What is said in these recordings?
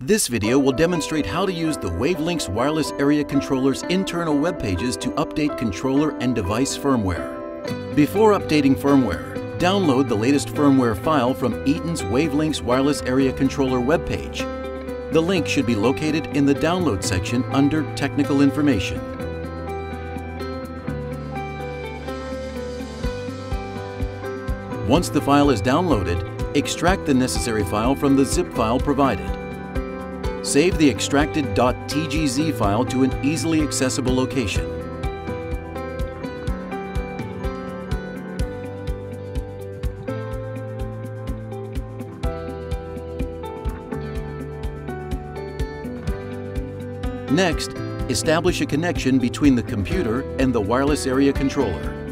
This video will demonstrate how to use the WaveLinx Wireless Area Controller's internal web pages to update controller and device firmware. Before updating firmware, download the latest firmware file from Eaton's WaveLinx Wireless Area Controller webpage. The link should be located in the Download section under Technical Information. Once the file is downloaded, extract the necessary file from the zip file provided. Save the extracted .tgz file to an easily accessible location. Next, establish a connection between the computer and the wireless area controller.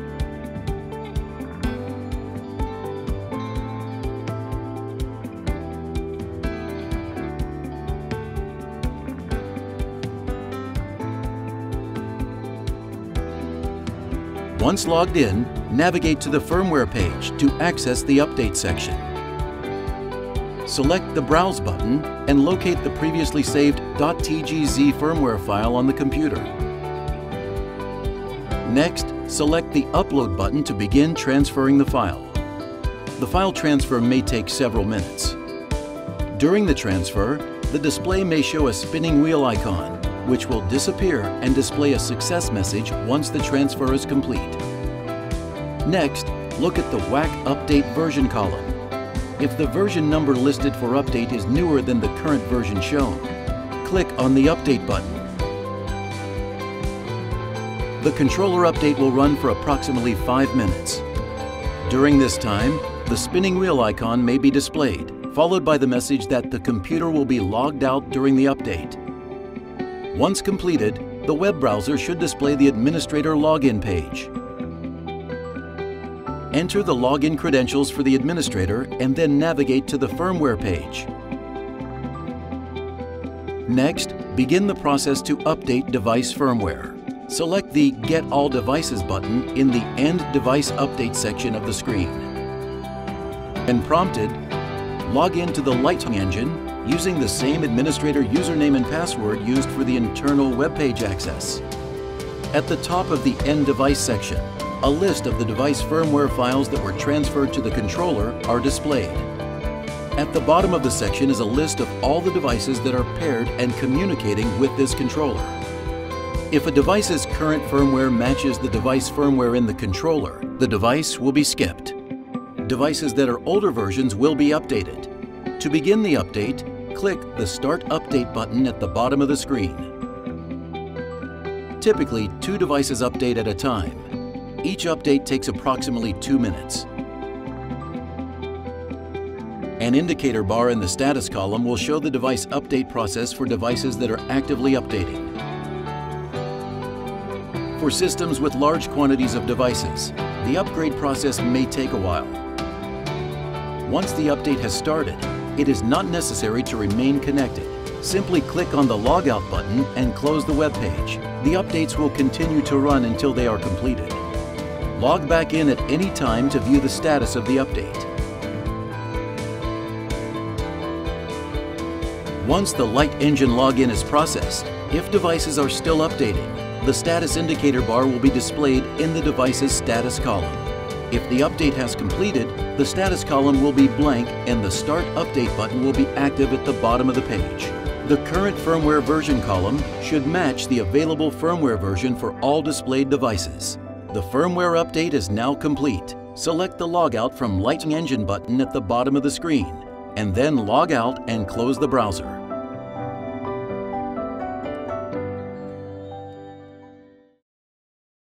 Once logged in, navigate to the firmware page to access the update section. Select the Browse button and locate the previously saved .tgz firmware file on the computer. Next, select the Upload button to begin transferring the file. The file transfer may take several minutes. During the transfer, the display may show a spinning wheel icon which will disappear and display a success message once the transfer is complete. Next, look at the WAC Update version column. If the version number listed for update is newer than the current version shown, click on the Update button. The controller update will run for approximately 5 minutes. During this time, the spinning wheel icon may be displayed, followed by the message that the computer will be logged out during the update. Once completed, the web browser should display the administrator login page. Enter the login credentials for the administrator and then navigate to the firmware page. Next, begin the process to update device firmware. Select the Get All Devices button in the End Device Update section of the screen. When prompted, log in to the Lighting Engine using the same administrator username and password used for the internal web page access. At the top of the End Device section, a list of the device firmware files that were transferred to the controller are displayed. At the bottom of the section is a list of all the devices that are paired and communicating with this controller. If a device's current firmware matches the device firmware in the controller, the device will be skipped. Devices that are older versions will be updated. To begin the update, click the Start Update button at the bottom of the screen. Typically, two devices update at a time. Each update takes approximately two minutes. An indicator bar in the status column will show the device update process for devices that are actively updating. For systems with large quantities of devices, the upgrade process may take a while. Once the update has started, it is not necessary to remain connected. Simply click on the Logout button and close the web page. The updates will continue to run until they are completed. Log back in at any time to view the status of the update. Once the Light Engine login is processed, if devices are still updating, the status indicator bar will be displayed in the device's status column. If the update has completed, the status column will be blank and the Start Update button will be active at the bottom of the page. The current firmware version column should match the available firmware version for all displayed devices. The firmware update is now complete. Select the Logout from Lighting Engine button at the bottom of the screen, and then log out and close the browser.